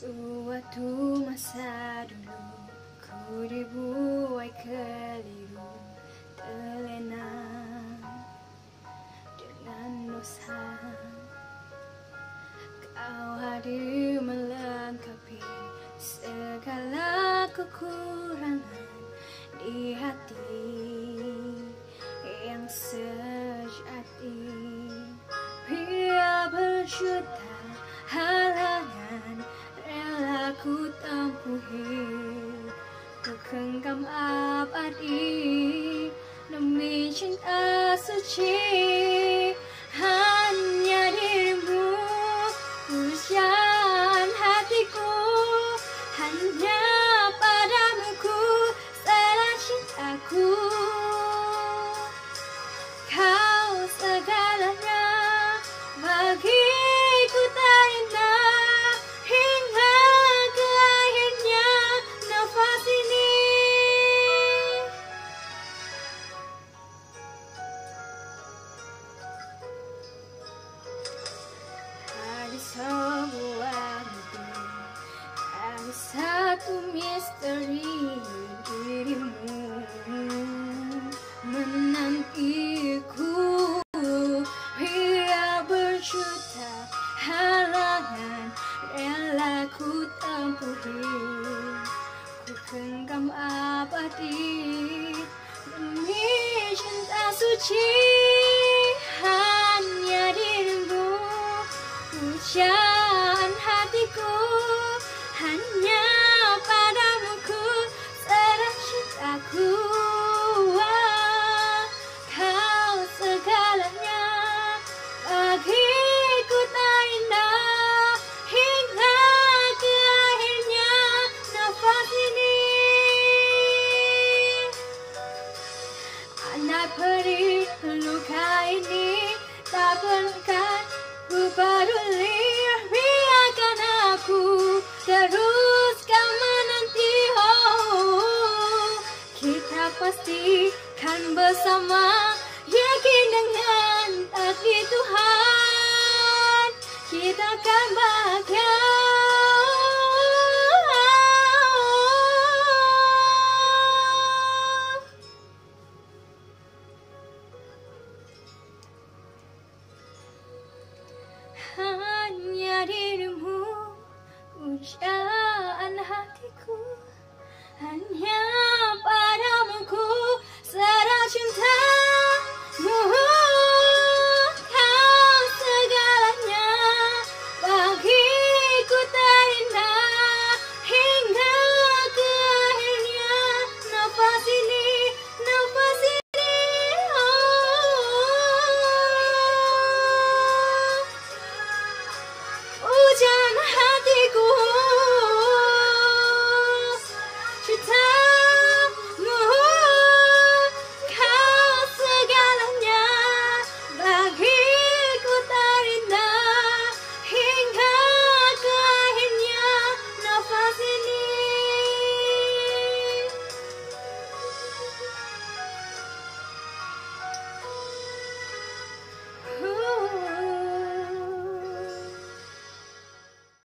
Suatu masa dulu ku dibuai keliru terlena dengan dosa. Kau hadir melengkapi segala kekurangan Ku genggam abadi demi cinta suci. Hanya dirimu pujaan hatiku. Hanya padamu ku serah cintaku misteri dirimu Menantiku Bila berjuta halangan Rela ku tempuhi Ku genggam abadi Demi cinta suci Hanya dirimu Pujaan hatiku Hanya Anak perih luka ini tak pernah ku peduli biarkan aku teruskan menanti oh. Kita pasti kan bersama yakin dengan takdir Tuhan. Kita akan bahagia pujaan hatiku hanya